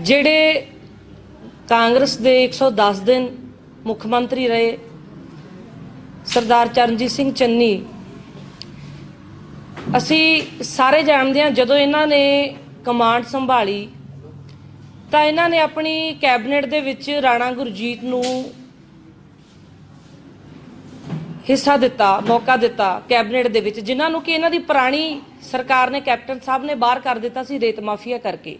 ਜਿਹੜੇ ਕਾਂਗਰਸ ਦੇ 110 ਦਿਨ ਮੁੱਖ ਮੰਤਰੀ ਰਹੇ, ਸਰਦਾਰ ਚਰਨਜੀਤ ਸਿੰਘ ਚੰਨੀ, ਅਸੀਂ ਸਾਰੇ ਜਾਣਦੇ ਹਾਂ ਜਦੋਂ ਇਹਨਾਂ ਨੇ ਕਮਾਂਡ ਸੰਭਾਲੀ, ਤਾਂ ਇਹਨਾਂ ਨੇ ਆਪਣੀ ਕੈਬਨਿਟ ਦੇ ਵਿੱਚ ਰਾਣਾ ਗੁਰਜੀਤ ਨੂੰ ਹਿੱਸਾ ਦਿੱਤਾ, ਮੌਕਾ ਦਿੱਤਾ ਕੈਬਨਿਟ ਦੇ ਵਿੱਚ, ਜਿਨ੍ਹਾਂ ਨੂੰ ਕਿ ਇਹਨਾਂ ਦੀ ਪੁਰਾਣੀ ਸਰਕਾਰ ਨੇ ਕੈਪਟਨ ਸਾਹਿਬ ਨੇ ਬਾਹਰ ਕਰ ਦਿੱਤਾ ਸੀ ਰੇਤ ਮਾਫੀਆ ਕਰਕੇ।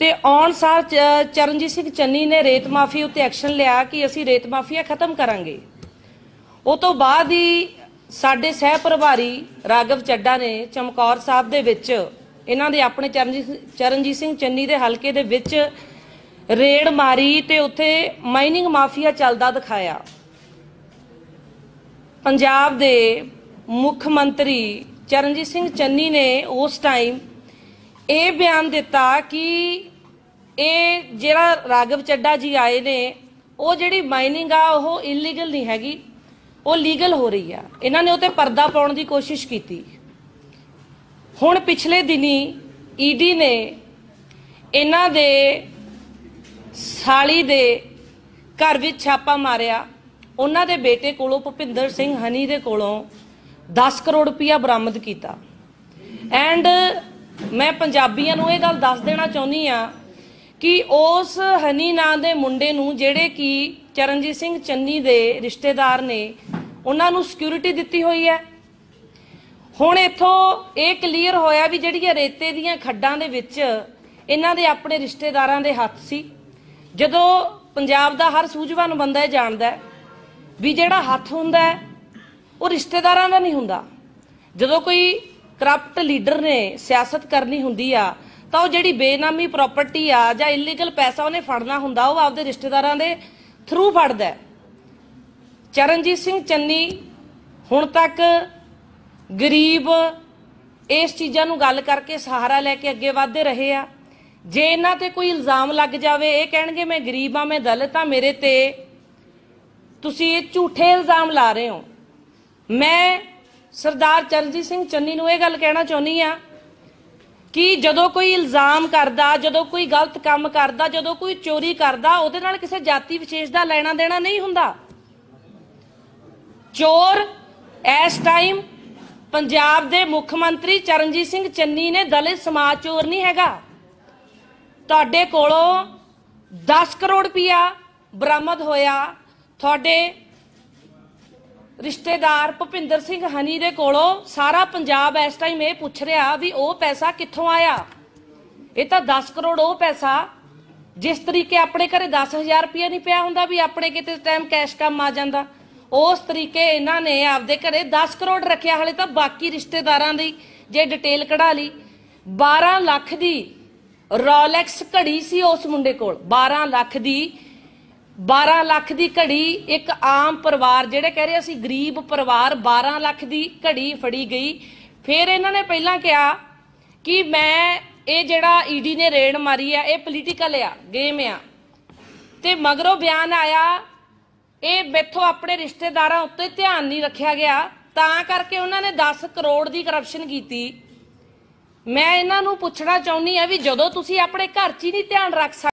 ਤੇ ਆਉਣ ਸਾਰ ਚ- ਚਰਨਜੀਤ ਸਿੰਘ ਚੰਨੀ ਨੇ ਰੇਤ ਮਾਫੀ ਉੱਤੇ ਐਕਸ਼ਨ ਲਿਆ ਕਿ ਅਸੀਂ ਰੇਤ ਮਾਫੀਆ ਖਤਮ ਕਰਾਂਗੇ। ਉਹ ਤੋਂ ਬਾਅਦ ਹੀ ਸਾਡੇ ਸਹਿ ਪ੍ਰਭਾਰੀ ਰਾਗਵ ਚੱਡਾ ਨੇ ਚਮਕੌਰ ਸਾਹਿਬ ਦੇ ਵਿੱਚ, ਇਹਨਾਂ ਦੇ ਆਪਣੇ ਚਰਨਜੀਤ ਚਰਨਜੀਤ ਸਿੰਘ ਚੰਨੀ ਦੇ ਹਲਕੇ ਦੇ ਵਿੱਚ ਰੇਡ ਮਾਰੀ ਤੇ ਉੱਥੇ ਮਾਈਨਿੰਗ ਮਾਫੀਆ ਚੱਲਦਾ ਦਿਖਾਇਆ। ਪੰਜਾਬ ਦੇ ਮੁੱਖ ਮੰਤਰੀ ਚਰਨਜੀਤ ਸਿੰਘ ਚੰਨੀ ਨੇ ਉਸ ਟਾਈਮ ਇਹ ਬਿਆਨ ਦਿੱਤਾ ਕਿ ਇਹ ਜਿਹੜਾ ਰਾਗਵ ਚੱਡਾ ਜੀ ਆਏ ਨੇ, ਉਹ ਜਿਹੜੀ ਮਾਈਨਿੰਗ ਆ, ਉਹ ਇਲੀਗਲ ਨਹੀਂ ਹੈਗੀ, ਉਹ ਲੀਗਲ ਹੋ ਰਹੀ ਆ। ਇਹਨਾਂ ਨੇ ਉਹ ਤੇ ਪਰਦਾ ਪਾਉਣ ਦੀ ਕੋਸ਼ਿਸ਼ ਕੀਤੀ। ਹੁਣ ਪਿਛਲੇ ਦਿਨੀ ਈਡੀ ਨੇ ਇਹਨਾਂ ਦੇ ਸਾਲੀ ਦੇ ਘਰ ਵਿੱਚ ਛਾਪਾ ਮਾਰਿਆ। ਉਹਨਾਂ ਦੇ ਬੇਟੇ ਕੋਲੋਂ ਭੁਪਿੰਦਰ ਸਿੰਘ ਹਨੀ ਦੇ ਕੋਲੋਂ 10 ਕਰੋੜ ਰੁਪਇਆ ਬਰਾਮਦ ਕੀਤਾ। ਐਂਡ ਮੈਂ ਪੰਜਾਬੀਆਂ ਨੂੰ ਇਹ ਗੱਲ ਦੱਸ ਦੇਣਾ ਚਾਹੁੰਦੀ ਆ ਕਿ ਉਸ ਹਨੀ ਨਾਂ ਦੇ ਮੁੰਡੇ ਨੂੰ ਜਿਹੜੇ ਕਿ ਚਰਨਜੀਤ ਸਿੰਘ ਚੰਨੀ ਦੇ ਰਿਸ਼ਤੇਦਾਰ ਨੇ, ਉਹਨਾਂ ਨੂੰ ਸਿਕਿਉਰਿਟੀ ਦਿੱਤੀ ਹੋਈ ਹੈ। ਹੁਣ ਇੱਥੋਂ ਇਹ ਕਲੀਅਰ ਹੋਇਆ ਵੀ ਜਿਹੜੀਆਂ ਰੇਤੇ ਦੀਆਂ ਖੱਡਾਂ ਦੇ ਵਿੱਚ ਇਹਨਾਂ ਦੇ ਆਪਣੇ ਰਿਸ਼ਤੇਦਾਰਾਂ ਦੇ ਹੱਥ ਸੀ। ਜਦੋਂ ਪੰਜਾਬ ਦਾ ਹਰ ਸੂਝਵਾਨ ਬੰਦਾ ਇਹ ਜਾਣਦਾ ਵੀ ਜਿਹੜਾ ਹੱਥ ਹੁੰਦਾ ਉਹ ਰਿਸ਼ਤੇਦਾਰਾਂ ਦਾ ਨਹੀਂ ਹੁੰਦਾ। ਜਦੋਂ ਕੋਈ ਕਰਪਟ ਲੀਡਰ ਨੇ ਸਿਆਸਤ ਕਰਨੀ ਹੁੰਦੀ ਆ ਤਾਂ ਉਹ ਜਿਹੜੀ ਬੇਨਾਮੀ ਪ੍ਰਾਪਰਟੀ ਆ ਜਾਂ ਇਲੀਗਲ ਪੈਸਾ ਉਹਨੇ ਫੜਨਾ ਹੁੰਦਾ, ਉਹ ਆਪਦੇ ਰਿਸ਼ਤੇਦਾਰਾਂ ਦੇ ਥਰੂ ਫੜਦਾ ਚਰਨਜੀਤ ਸਿੰਘ ਚੰਨੀ ਹੁਣ ਤੱਕ ਗਰੀਬ, ਇਸ ਚੀਜ਼ਾਂ ਨੂੰ ਗੱਲ ਕਰਕੇ ਸਹਾਰਾ ਲੈ ਕੇ ਅੱਗੇ ਵਧਦੇ ਰਹੇ ਆ। ਜੇ ਇਹਨਾਂ ਤੇ ਕੋਈ ਇਲਜ਼ਾਮ ਲੱਗ ਜਾਵੇ, ਇਹ ਕਹਿਣਗੇ, ਮੈਂ ਗਰੀਬ ਆ, ਮੈਂ ਦਲਿਤ ਆ, ਮੇਰੇ ਤੇ ਤੁਸੀਂ ਇਹ ਝੂਠੇ ਇਲਜ਼ਾਮ ਲਾ ਰਹੇ ਹੋ। ਮੈਂ ਸਰਦਾਰ ਚਰਨਜੀਤ ਸਿੰਘ ਚੰਨੀ ਨੂੰ ਇਹ ਗੱਲ ਕਹਿਣਾ ਚਾਹੁੰਦੀ ਆ ਕਿ ਜਦੋਂ ਕੋਈ ਇਲਜ਼ਾਮ ਕਰਦਾ, ਜਦੋਂ ਕੋਈ ਗਲਤ ਕੰਮ ਕਰਦਾ, ਜਦੋਂ ਕੋਈ ਚੋਰੀ ਕਰਦਾ, ਉਹਦੇ ਨਾਲ ਕਿਸੇ ਜਾਤੀ ਵਿਸ਼ੇਸ਼ ਦਾ ਲੈਣਾ ਦੇਣਾ ਨਹੀਂ ਹੁੰਦਾ। ਚੋਰ ਇਸ ਟਾਈਮ ਪੰਜਾਬ ਦੇ ਮੁੱਖ ਮੰਤਰੀ ਚਰਨਜੀਤ ਸਿੰਘ ਚੰਨੀ ਨੇ ਦਲਿਤ ਸਮਾਜ ਚੋਰ ਨਹੀਂ ਹੈਗਾ। ਤੁਹਾਡੇ ਕੋਲੋਂ 10 ਕਰੋੜ ਰੁਪਇਆ ਬਰਾਮਦ ਹੋਇਆ। ਤੁਹਾਡੇ ਰਿਸ਼ਤੇਦਾਰ ਭੁਪਿੰਦਰ ਸਿੰਘ ਹਨੀ ਦੇ ਕੋਲੋਂ ਸਾਰਾ ਪੰਜਾਬ ਇਸ ਟਾਈਮ ਇਹ ਪੁੱਛ ਰਿਹਾ ਵੀ ਉਹ ਪੈਸਾ ਕਿੱਥੋਂ ਆਇਆ? ਇਹ ਤਾਂ 10 ਕਰੋੜ ਉਹ ਪੈਸਾ, ਜਿਸ ਤਰੀਕੇ ਆਪਣੇ ਘਰੇ 10000 ਰੁਪਇਆ ਨਹੀਂ ਪਿਆ ਹੁੰਦਾ ਵੀ ਆਪਣੇ ਕਿਤੇ ਟਾਈਮ ਕੈਸ਼ ਕੰਮ ਆ ਜਾਂਦਾ। ਉਸ ਤਰੀਕੇ ਇਹਨਾਂ ਨੇ ਆਪਦੇ ਘਰੇ 10 ਕਰੋੜ ਰੱਖਿਆ, ਹਲੇ ਤਾਂ ਬਾਕੀ ਰਿਸ਼ਤੇਦਾਰਾਂ ਦੀ ਜੇ ਡਿਟੇਲ ਕਢਾ ਲਈ। 12 ਲੱਖ ਦੀ ਰੋਲੈਕਸ ਘੜੀ ਸੀ ਉਸ ਮੁੰਡੇ ਕੋਲ 12 ਲੱਖ ਦੀ 12 ਲੱਖ ਦੀ ਘੜੀ ਇੱਕ ਆਮ ਪਰਿਵਾਰ, ਜਿਹੜੇ ਕਹਿ ਰਹੇ ਅਸੀਂ ਗਰੀਬ ਪਰਿਵਾਰ 12 ਲੱਖ ਦੀ ਘੜੀ ਫੜੀ ਗਈ। ਫਿਰ ਇਹਨਾਂ ਨੇ ਪਹਿਲਾਂ ਕਿਹਾ ਕਿ ਮੈਂ ਇਹ ਜਿਹੜਾ ਈਡੀ ਨੇ ਰੇਡ ਮਾਰੀ ਆ, ਇਹ ਪੋਲੀਟੀਕਲ ਆ ਗੇਮ ਆ। ਤੇ ਮਗਰੋਂ ਬਿਆਨ ਆਇਆ, ਇਹ ਮੈਥੋਂ ਆਪਣੇ ਰਿਸ਼ਤੇਦਾਰਾਂ ਉੱਤੇ ਧਿਆਨ ਨਹੀਂ ਰੱਖਿਆ ਗਿਆ। ਤਾਂ ਕਰਕੇ ਉਹਨਾਂ ਨੇ 10 ਕਰੋੜ ਦੀ ਕਰਪਸ਼ਨ ਕੀਤੀ। ਮੈਂ ਇਹਨਾਂ ਨੂੰ ਪੁੱਛਣਾ ਚਾਹੁੰਦੀ ਆ ਵੀ ਜਦੋਂ ਤੁਸੀਂ ਆਪਣੇ ਘਰ 'ਚ ਹੀ ਨਹੀਂ ਧਿਆਨ ਰੱਖ ਸਕਦੇ